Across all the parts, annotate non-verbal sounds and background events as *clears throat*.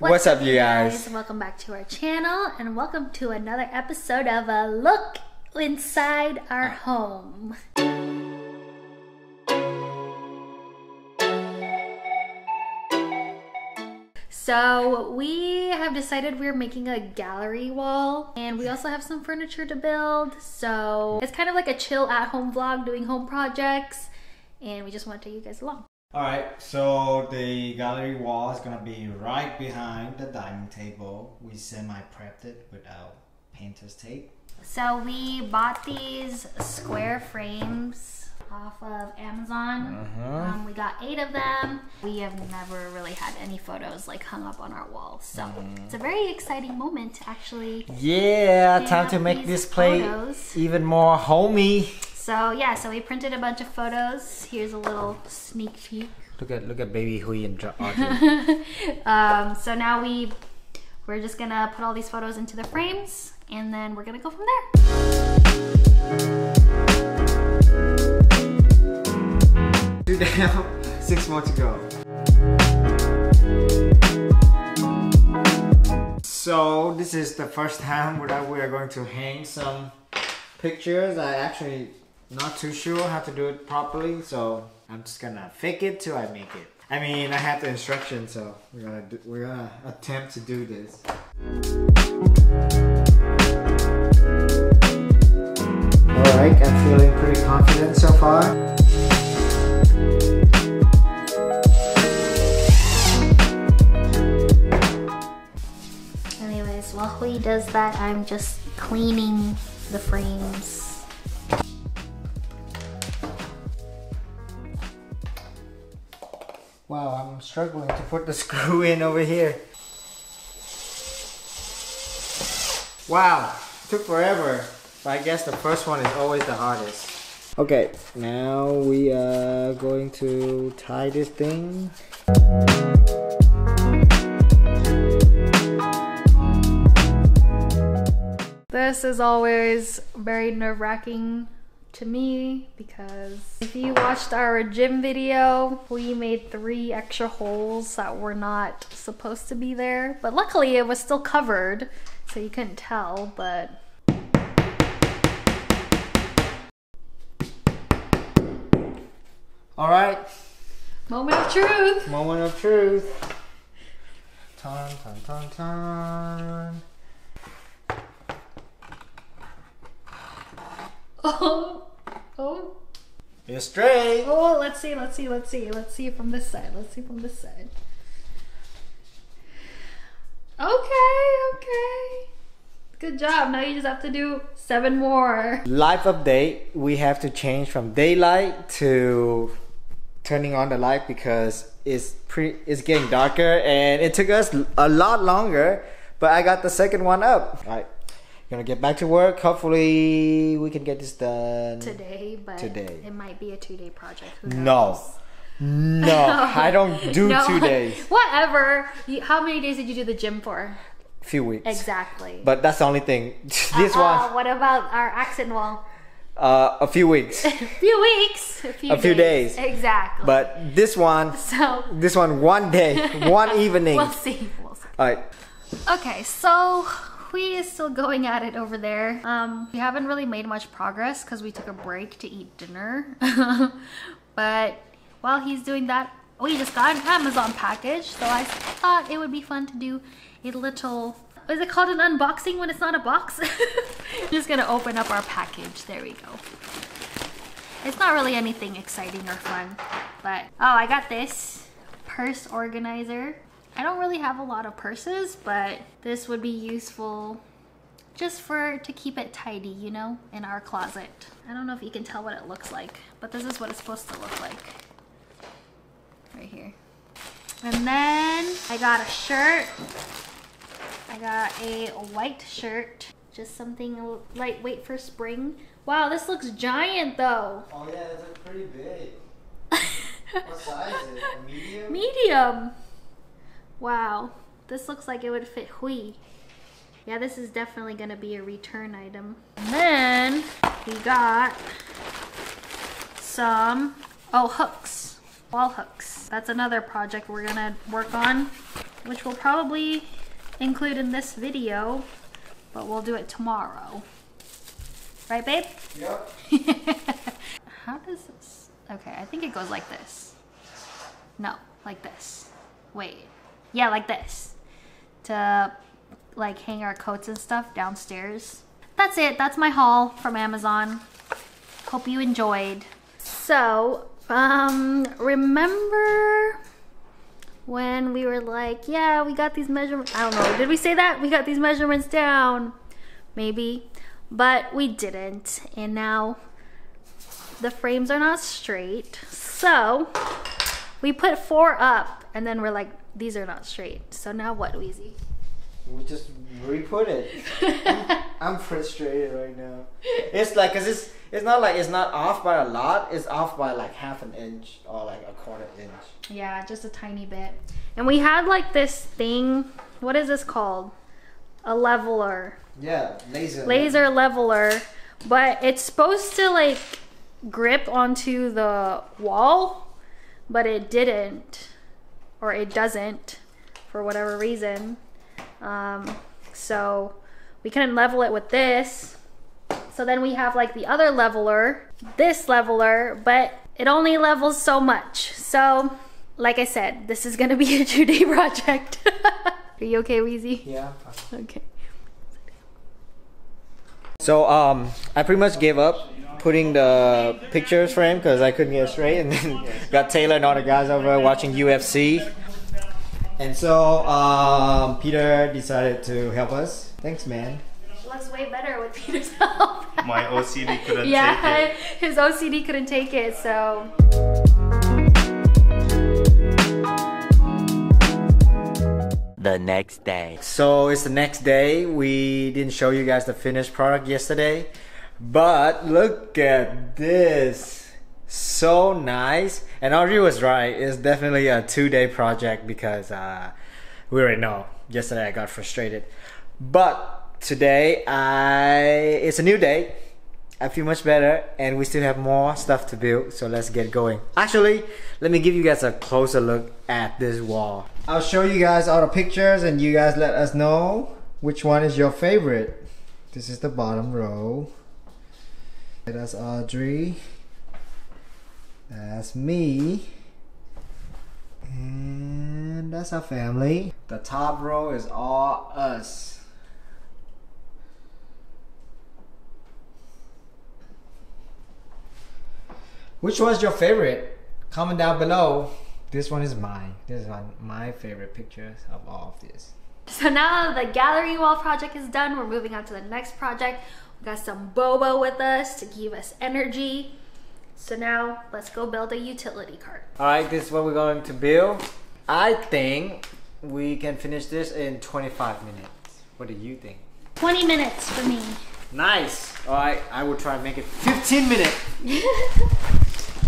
What's, up, you guys? Welcome back to our channel and welcome to another episode of A Look Inside Our ah. Home. So, we have decided we're making a gallery wall and we also have some furniture to build. So, it's kind of like a chill at home vlog doing home projects and we just want to take you guys along. Alright, so the gallery wall is gonna be right behind the dining table. We semi-prepped it without painter's tape. So we bought these square frames off of Amazon. Um, we got eight of them. We have never really had any photos like hung up on our wall. So it's a very exciting moment actually. Yeah, time to make this plate photos. even more homey. So yeah, so we printed a bunch of photos. Here's a little sneak peek. *laughs* Look at look at baby Huy and Jo- Audrey. Um, so now we we're just gonna put all these photos into the frames and then we're gonna go from there. Two down, *laughs* six more to go. So this is the first time that we are going to hang some pictures. I actually not too sure how to do it properly, so I'm just gonna fake it till I make it. I mean, I have the instructions, so we're gonna do, we're gonna attempt to do this. All right, I'm feeling pretty confident so far. Anyways, while Huy does that, I'm just cleaning the frames. I'm struggling to put the *laughs* screw in over here. Wow, took forever. But I guess the first one is always the hardest. Okay, now we are going to tie this thing. This is always very nerve wracking to me because if you watched our gym video, we made three extra holes that were not supposed to be there. But luckily, it was still covered, so you couldn't tell. But All right, moment of truth. moment of truth. Ton, ton, ton, ton. Oh, oh, You're straight. oh, let's see, let's see, let's see, let's see from this side, let's see from this side. Okay, okay. Good job. Now you just have to do seven more. Life update. We have to change from daylight to turning on the light because it's pre It's getting darker, and it took us a lot longer. But I got the second one up. All right, gonna get back to work. Hopefully, we can get this done Today, but Today. it might be a two day project. Who No, knows? *laughs* no, I don't do No. two days. *laughs* Whatever. You, how many days did you do the gym for? A few weeks. Exactly. But that's the only thing. *laughs* this Uh, one, What about our accent wall? uh, a few weeks. A few weeks. A few, A few days. Exactly. But this one, so this one, one day, one evening. we'll see. We'll see. All right. Okay, so Huy is still going at it over there. Um, we haven't really made much progress because we took a break to eat dinner. *laughs* but while he's doing that, we just got an Amazon package, so I thought it would be fun to do a little. Is it called an unboxing when it's not a box? *laughs* just gonna open up our package. There we go. It's not really anything exciting or fun, but oh, I got this purse organizer. I don't really have a lot of purses, but this would be useful just for to keep it tidy, you know, in our closet. I don't know if you can tell what it looks like, but this is what it's supposed to look like. Right here. And then I got a shirt. I got a white shirt. Just something lightweight for spring. Wow, this looks giant though. Oh yeah, it's pretty big. *laughs* What size is it? A medium? Medium. Wow. This looks like it would fit Huy. Yeah, this is definitely gonna be a return item. And then we got some, oh, hooks. Wall hooks. That's another project we're gonna work on which we'll probably include in this video, but we'll do it tomorrow. Right, babe? Yep. *laughs* How does this? Okay, I think it goes like this. No, like this. Wait. Yeah, like this. To like hang our coats and stuff downstairs. That's it. That's my haul from Amazon. Hope you enjoyed. So, um, remember when we were like, yeah, we got these measurements. I don't know. Did we say that? We got these measurements down. Maybe. But we didn't. And now the frames are not straight. So we put four up and then we're like, these are not straight. So now what, Weezy? We just re-put it. I'm, *laughs* I'm frustrated right now. It's like, cause it's it's not like it's not off by a lot. It's off by like half an inch or like a quarter inch. Yeah, just a tiny bit. And we had like this thing. What is this called? A leveler. Yeah, laser. Laser leveler. But it's supposed to like grip onto the wall, but it didn't. Or it doesn't for whatever reason. Um, so we couldn't level it with this. So then we have like the other leveler, this leveler, but it only levels so much. So, like I said, this is gonna be a *laughs* two day project. *laughs* Are you okay, Weezy? Yeah. Okay. So um, I pretty much gave up putting the pictures frame because I couldn't get straight, and then *laughs* got Taylor and all the guys over watching UFC. And so um, Peter decided to help us. Thanks, man. Looks way better with Peter's help. *laughs* My OCD couldn't yeah, take it. *laughs* his OCD couldn't take it, so. The next day. So it's the next day. We didn't show you guys the finished product yesterday, but look at this. So nice. And Audrey was right. It's definitely a two-day project because uh, we already know. Yesterday I got frustrated, but today I it's a new day. I feel much better, and we still have more stuff to build. So let's get going. Actually, let me give you guys a closer look at this wall. I'll show you guys all the pictures, and you guys let us know which one is your favorite. This is the bottom row. That's Audrey. That's me. And that's our family. The top row is all us. Which one's your favorite? Comment down below. This one is mine. This is one my favorite pictures of all of this. So now the gallery wall project is done. We're moving on to the next project. Got some boba with us to give us energy. So now let's go build a utility cart. Alright, this is what we're going to build. I think we can finish this in 25 minutes. What do you think? 20 minutes for me. Nice. Alright, I will try and make it 15 minutes. *laughs*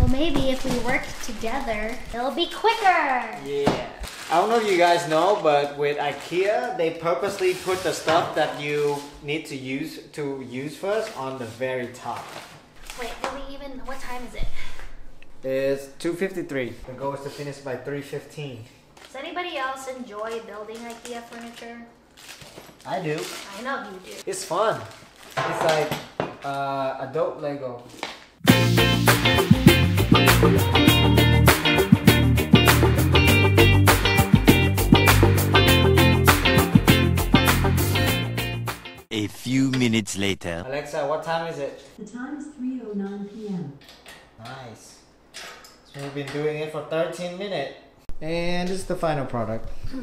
Well, maybe if we work together, it'll be quicker. Yeah. I don't know if you guys know, but with IKEA, they purposely put the stuff that you need to use to use first on the very top. Wait, do we even, what time is it? It's 253. The goal is to finish by 315. Does anybody else enjoy building IKEA furniture? I do. I know you do. It's fun. It's like uh, adult Lego. A few minutes later. Alexa, what time is it? The time is 3.09 p.m. Nice. So we've been doing it for 13 minutes. And this is the final product. *clears throat*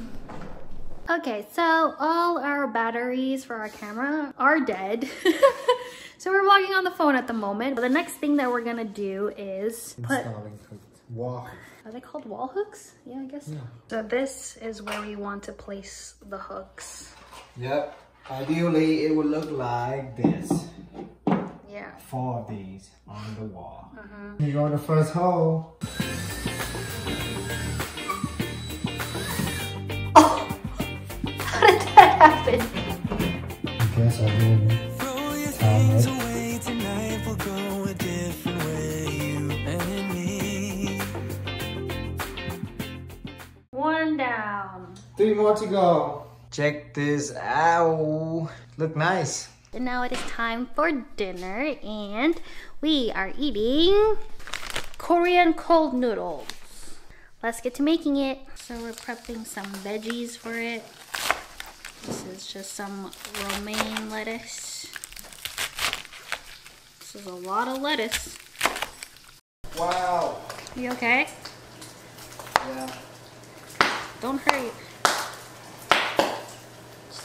Okay, so all our batteries for our camera are dead. *laughs* so we're vlogging on the phone at the moment. But the next thing that we're gonna do is put, Installing wall. are they called wall hooks? Yeah, I guess. Yeah. So this is where we want to place the hooks. Yep. Ideally, it would look like this. Yeah. Four of these on the wall. Uh-huh. You go on the first hole. Oh! *laughs* How did that happen? I guess I did. Time it. One down. Three more to go. Check this out. Look nice. And now it is time for dinner, and we are eating Korean cold noodles. Let's get to making it. So we're prepping some veggies for it. This is just some romaine lettuce. This is a lot of lettuce. Wow. You okay? Yeah. Don't hurry.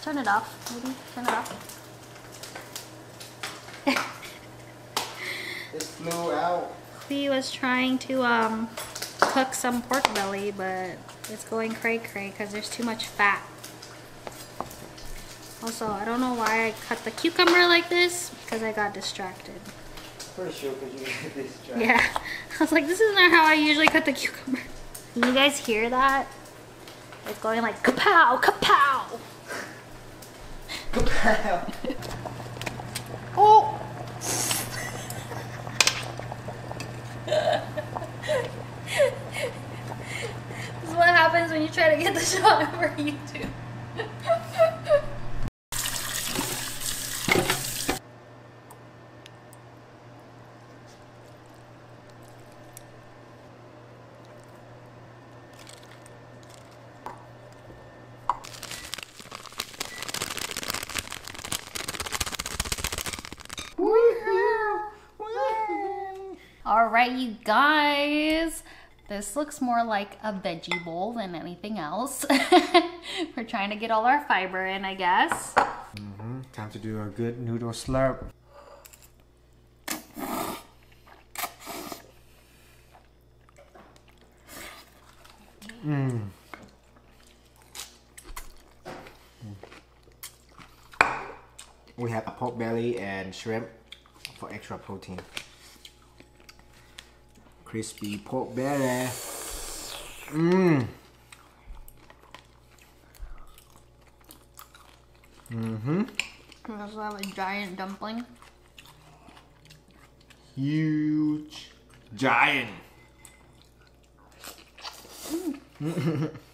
Turn it off, maybe. Turn it off. *laughs* It flew out. He was trying to um, cook some pork belly, but it's going cray cray because there's too much fat. Also, I don't know why I cut the cucumber like this because I got distracted. Pretty sure because you *laughs* dry. Yeah, *laughs* I was like, this is not how I usually cut the cucumber. Can you guys hear that? It's going like kapow, kapow. Oh! this is what happens when you try to get the shot for YouTube. All right, you guys. This looks more like a veggie bowl than anything else. *laughs* We're trying to get all our fiber in, I guess. Mm -hmm. Time to do a good noodle slurp. Mm. We have a pork belly and shrimp for extra protein. Crispy pork belly. Mmm. Mm-hmm. We also have a giant dumpling. Huge. Giant. *laughs*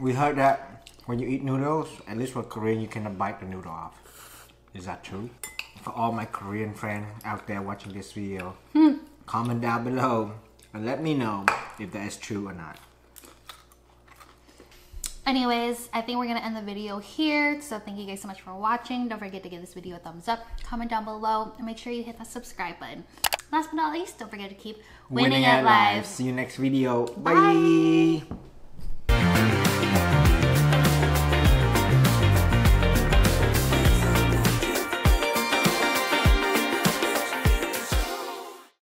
we heard that when you eat noodles, at least for Korean, you cannot bite the noodle off. Is that true? For all my Korean friends out there watching this video, hmm. comment down below and let me know if that is true or not. Anyways, I think we're gonna end the video here. So thank you guys so much for watching. Don't forget to give this video a thumbs up, comment down below, and make sure you hit that subscribe button. Last but not least, don't forget to keep winning, at life. See you next video. Bye. Bye.